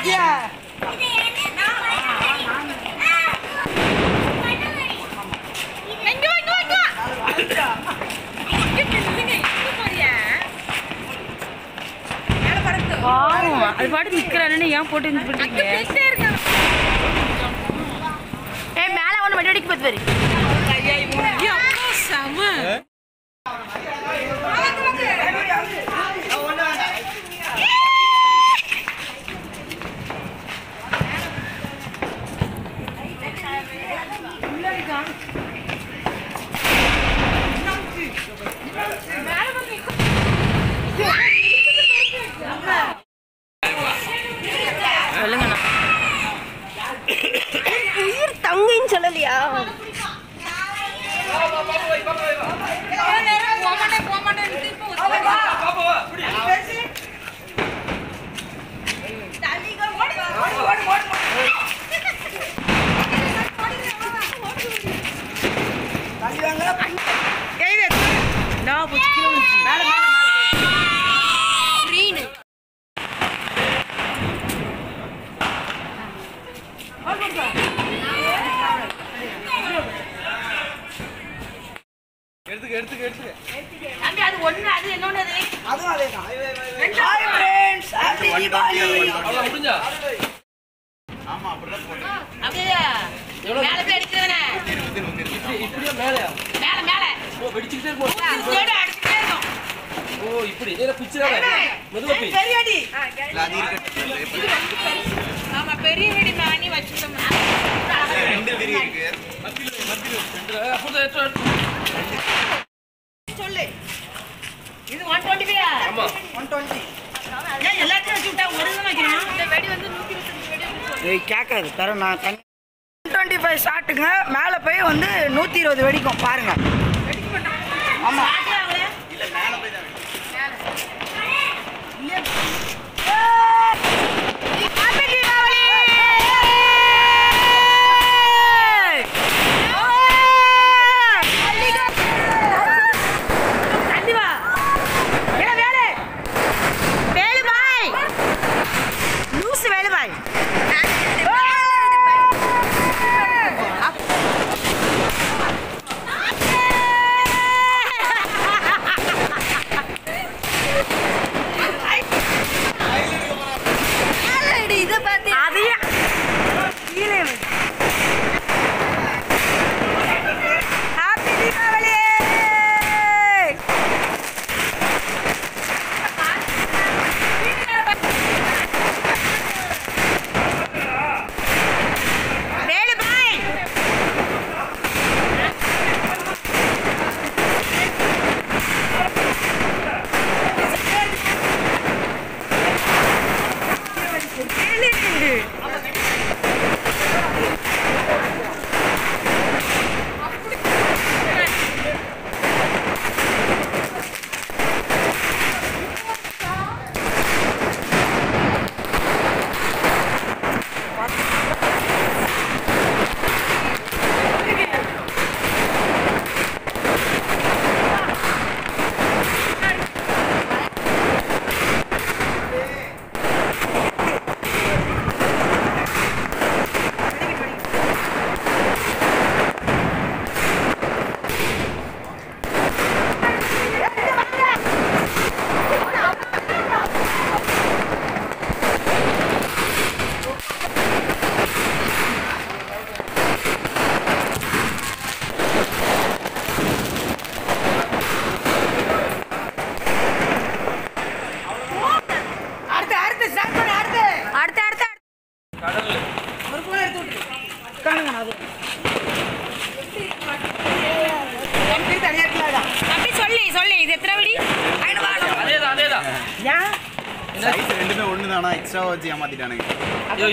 பாத்தியா? பாவம் அது பாட்டு நிக்கிறானே ஏன் போட்டு இது பண்றீங்க ஏய் மேல ஒண்ணு வண்டி அடிக்க பாரு சொல்லுங்கண்ணா உயிர் தங்கைன்னு சொல்லலையா தள்ளி வாங்க நான் பூச்சி கிலோ மேல மேல மேல எடுத்துக்க எடுத்துக்க எடுத்துக்க. தம்பி அது ஒண்ணு அது என்னோட அது அதுவும் அதேதான் ஹாய் ஃப்ரெண்ட்ஸ் ஹாப்பி தீபாவளி அவ்வளோ முடிஞ்சா? அப்படியே. மேல போய் அடிக்கிறதானே இப்படியே மேலையா? மேல மேல. ஓ இருக்கும். இதோட அடிச்சுட்டே இருக்கும். ஓ இப்படி. ஏன்னா பிச்சு மெதுவா போய் பெரியடி ஆமா பெரிய வெடி வாங்கி வச்சுட்டோம்னா. அப்போ எடுத்து சொல்லு. இது ஒன் டுவெண்ட்டி ஃபைவ் ஆமா. ஒன் டுவெண்ட்டி ஏன் எல்லாத்தையும் வச்சு விட்டா ஒரு தான் வைக்கணும் இந்த வெடி வந்து நூத்தி இருபத்தஞ்சு வெடி வந்து ஏய் கேட்காது. தர நான் தனி ஒன் டுவெண்ட்டி ஃபைவ் ஷாட்டுங்க மேலே போய் வந்து நூற்றி இருபது வெடிக்கும். பாருங்க. ஆமாம் தள்ளி Deixa ele, vai. இருந்து ஆனால் எக்ஸ்ட்ராவாக வச்சு ஏமாத்திட்டானுங்க ஐயோ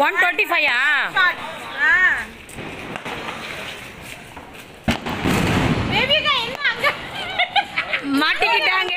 ஒன் டுவெண்ட்டி ஃபைவ் தான்? மாட்டிக்கிட்டாங்க.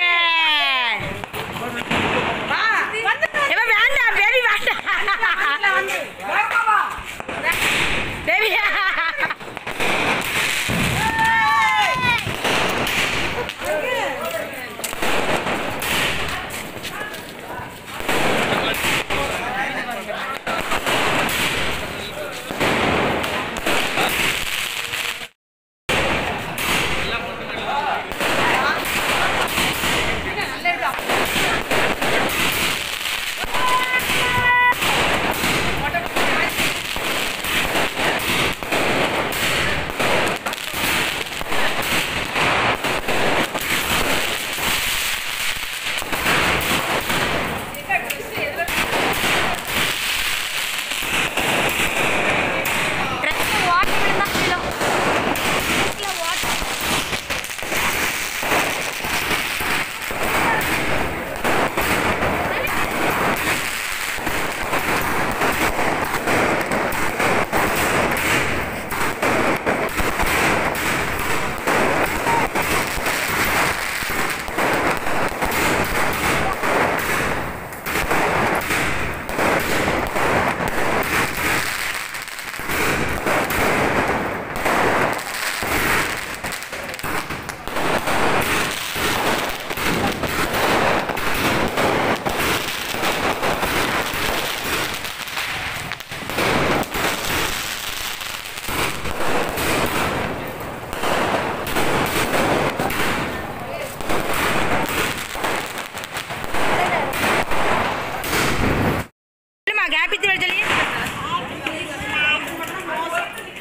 சொல்லுமா ஹாப்பி தீபாவளி சொல்லி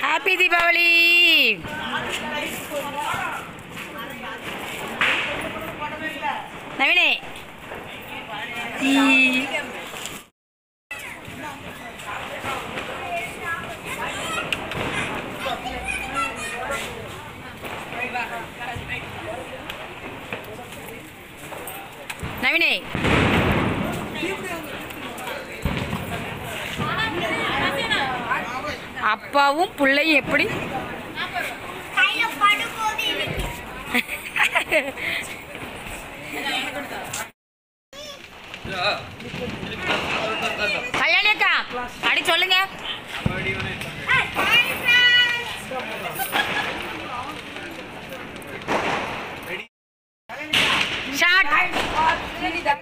ஹாப்பி தீபாவளி நவீனே அப்பாவும் பிள்ளையும் எப்படி? கல்யாணி அக்கா அடி சொல்லுங்க. ஷார்ட்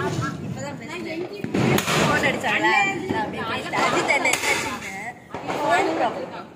அஜித் அண்ணன் என்னாச்சுன்னு? Phone problem